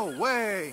No way!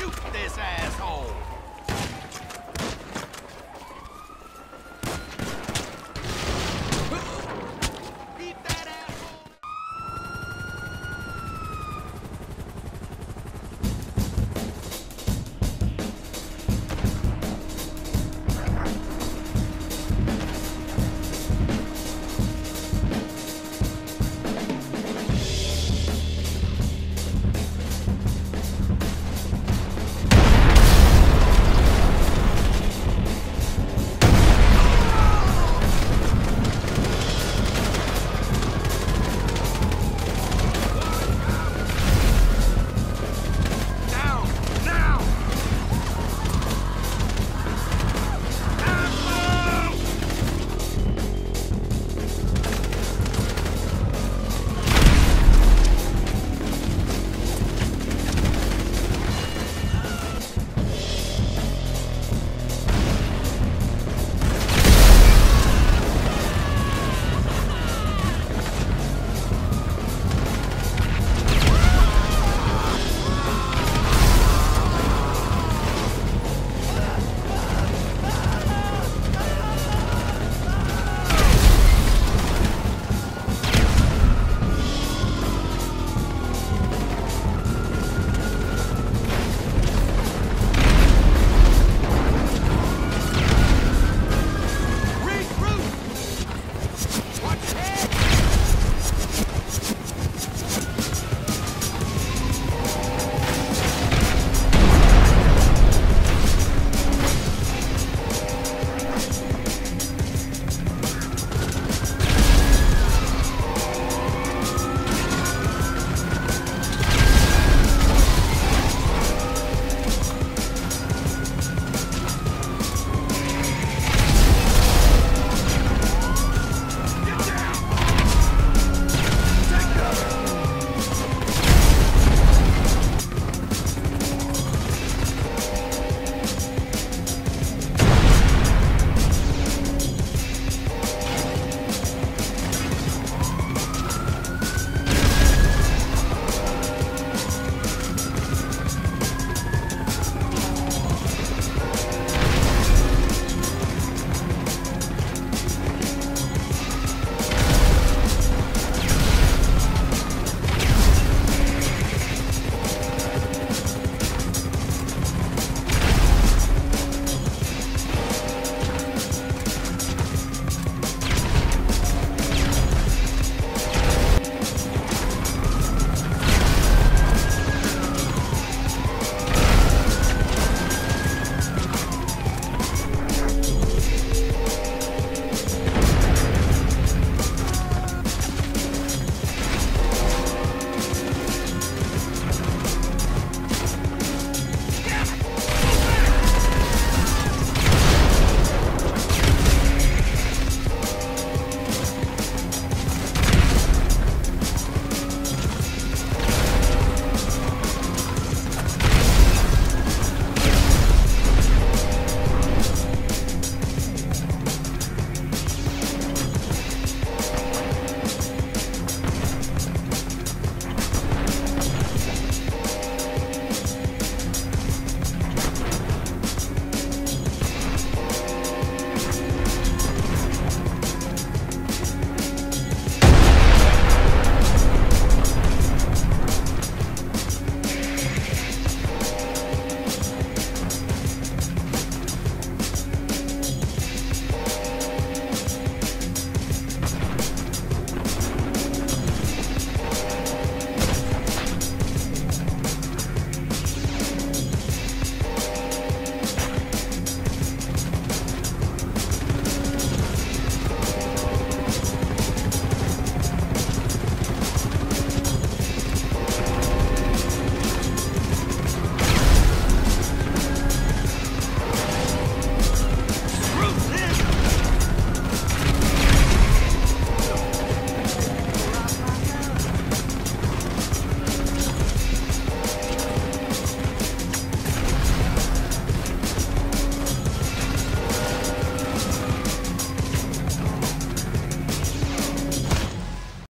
Shoot this asshole.